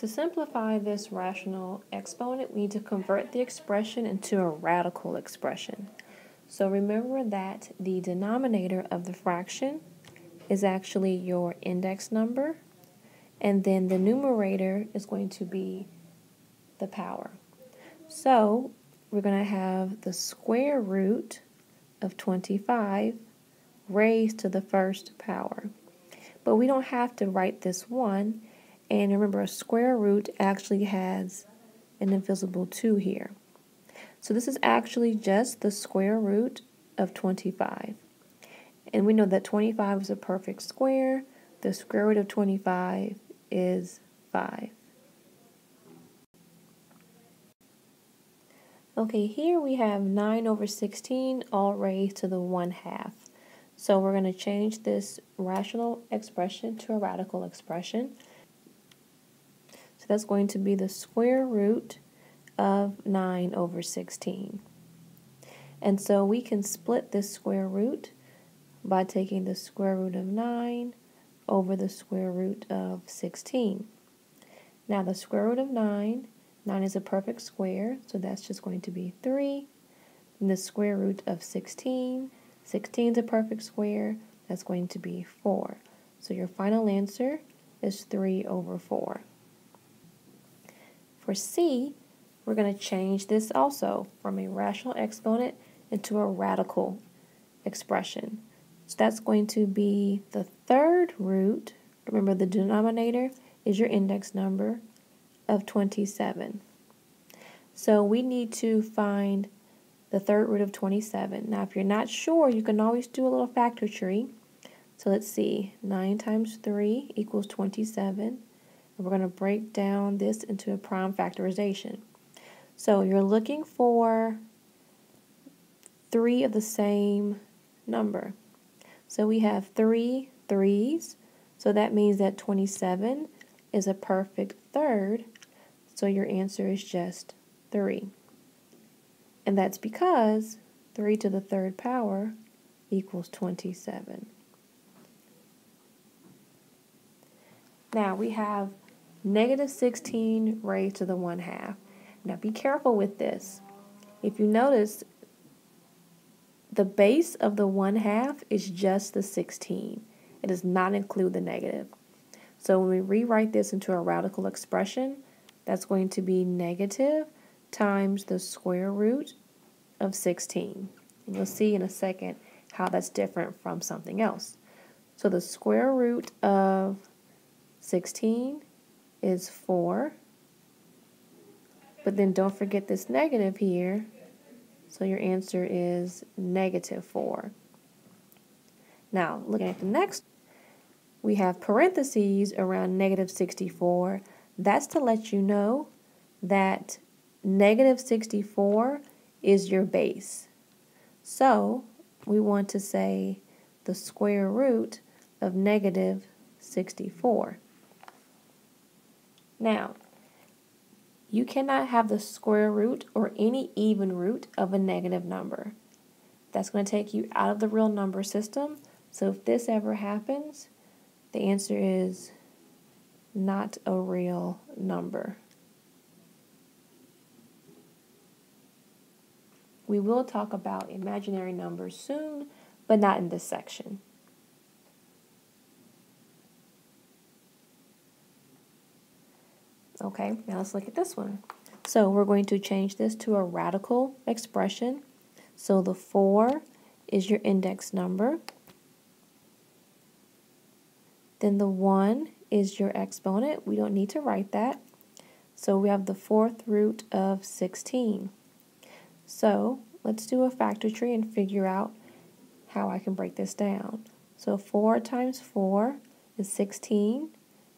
To simplify this rational exponent, we need to convert the expression into a radical expression. So remember that the denominator of the fraction is actually your index number, and then the numerator is going to be the power. So we're going to have the square root of 25 raised to the first power. But we don't have to write this 1. And remember, a square root actually has an invisible 2 here. So this is actually just the square root of 25. And we know that 25 is a perfect square. The square root of 25 is 5. Okay, here we have 9 over 16 all raised to the 1 half. So we're going to change this rational expression to a radical expression. That's going to be the square root of 9 over 16. And so we can split this square root by taking the square root of 9 over the square root of 16. Now the square root of 9, 9 is a perfect square, so that's just going to be 3. And the square root of 16, 16 is a perfect square, that's going to be 4. So your final answer is 3 over 4. For C, we're going to change this also from a rational exponent into a radical expression. So that's going to be the third root, remember the denominator is your index number, of 27. So we need to find the third root of 27. Now if you're not sure, you can always do a little factor tree. So let's see, 9 times 3 equals 27. We're going to break down this into a prime factorization. So you're looking for three of the same number. So we have three threes, so that means that 27 is a perfect third, so your answer is just 3. And that's because 3 to the third power equals 27. Now we have negative 16 raised to the 1 half. Now be careful with this. If you notice, the base of the 1 half is just the 16. It does not include the negative. So when we rewrite this into a radical expression, that's going to be negative times the square root of 16. And you'll see in a second how that's different from something else. So the square root of 16 is 4. But then don't forget this negative here. So your answer is negative 4. Now, looking at the next, we have parentheses around negative 64. That's to let you know that negative 64 is your base. So, we want to say the square root of negative 64. Now, you cannot have the square root or any even root of a negative number. That's going to take you out of the real number system. So if this ever happens, the answer is not a real number. We will talk about imaginary numbers soon, but not in this section. Okay, now let's look at this one. So we're going to change this to a radical expression. So the 4 is your index number. Then the 1 is your exponent. We don't need to write that. So we have the fourth root of 16. So let's do a factor tree and figure out how I can break this down. So 4 times 4 is 16.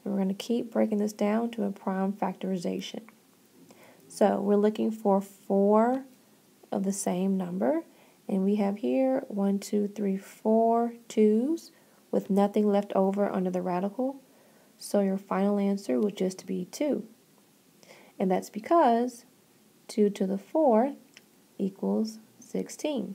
And we're going to keep breaking this down to a prime factorization. So we're looking for four of the same number. And we have here one, two, three, four twos with nothing left over under the radical. So your final answer will just be 2. And that's because 2 to the 4th equals 16.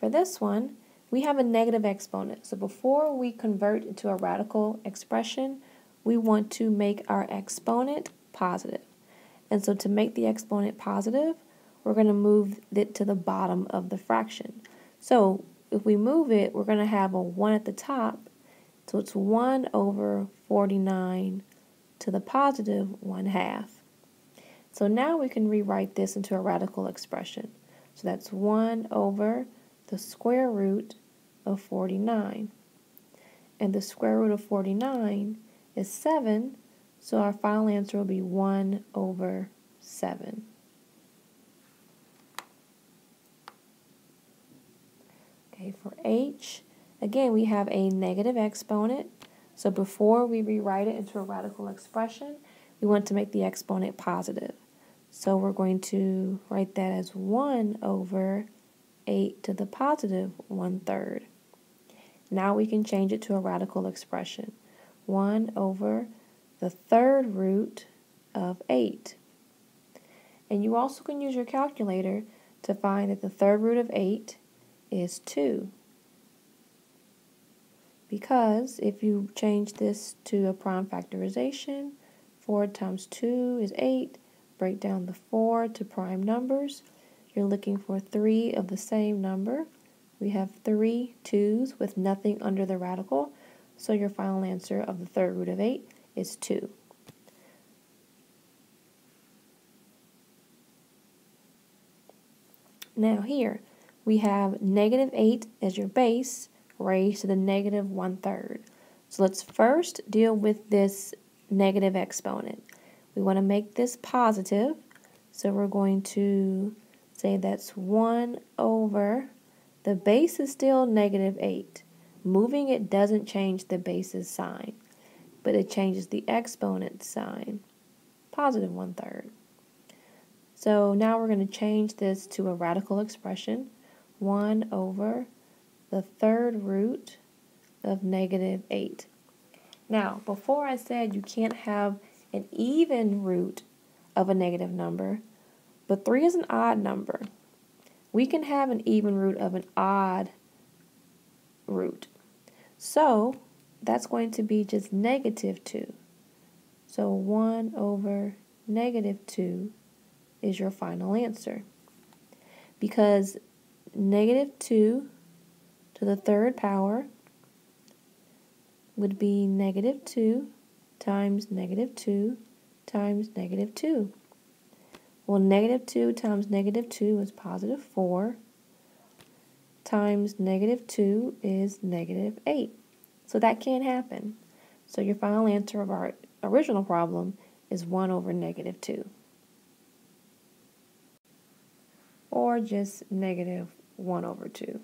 For this one, we have a negative exponent. So before we convert into a radical expression, we want to make our exponent positive. And so to make the exponent positive, we're going to move it to the bottom of the fraction. So if we move it, we're going to have a 1 at the top. So it's 1 over 49 to the positive 1 half. So now we can rewrite this into a radical expression. So that's 1 over the square root of 49. And the square root of 49 is 7, so our final answer will be 1 over 7. Okay, for h, again, we have a negative exponent. So before we rewrite it into a radical expression, we want to make the exponent positive. So we're going to write that as 1 over 8 to the positive 1 third. Now we can change it to a radical expression. 1 over the third root of 8. And you also can use your calculator to find that the third root of 8 is 2. Because if you change this to a prime factorization, 4 times 2 is 8. Break down the 4 to prime numbers. You're looking for 3 of the same number. We have three twos with nothing under the radical. So your final answer of the third root of 8 is 2. Now here, we have negative 8 as your base raised to the negative 1 third. So let's first deal with this negative exponent. We want to make this positive, so we're going to say that's 1 over, the base is still negative 8. Moving it doesn't change the base's sign, but it changes the exponent sign, positive 1 third. So now we're going to change this to a radical expression. 1 over the third root of negative 8. Now, before I said you can't have an even root of a negative number, but 3 is an odd number. We can have an even root of an odd root. So, that's going to be just negative 2. So 1 over negative 2 is your final answer. Because negative 2 to the third power would be negative 2 times negative 2 times negative 2. Well, negative 2 times negative 2 is positive 4 times negative 2 is negative 8. So that can't happen. So your final answer of our original problem is 1 over negative 2. Or just negative 1 over 2.